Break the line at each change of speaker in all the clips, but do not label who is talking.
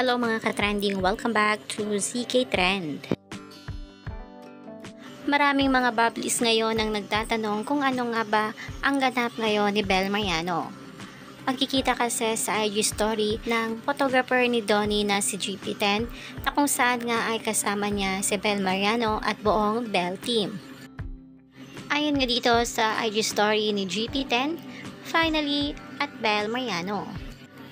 Hello mga ka-trending, welcome back to ZK Trend. Maraming mga bubblies ngayon ang nagtatanong kung ano nga ba ang ganap ngayon ni Bel Mariano. Magkikita kasi sa IG story ng photographer ni Donnie na si GP10 na kung saan nga ay kasama niya si Bel Mariano at buong Bel team. Ayon nga dito sa IG story ni GP10, finally at Bel Mariano.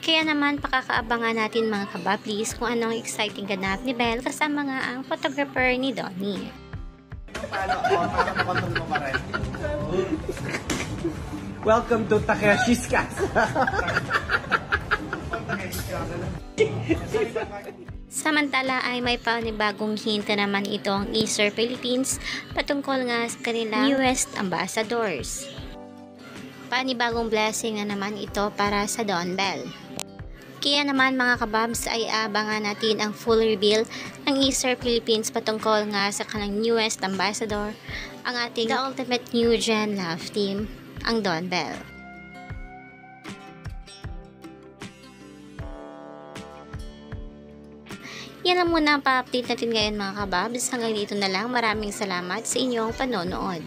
Kaya naman pakakaabangan natin mga kabablis kung anong exciting ganap ni Belle kasama nga ang photographer ni Donnie.
Paano ako? Para makontrol mo pa rin.
Welcome to Takeshi's Castle.
Samantala ay may panibagong hint na naman itong Easter Philippines patungkol nga sa kanilang newest ambassadors. Panibagong blessing na naman ito para sa Don Bell. Kaya naman mga kababs ay abangan natin ang full reveal ng Easter Philippines patungkol nga sa kanilang newest ambassador, ang ating The Ultimate New Gen Love Team, ang Don Bell. Yan lang muna ang pa-update natin ngayon mga kababs. Hanggang dito na lang. Maraming salamat sa inyong panonood.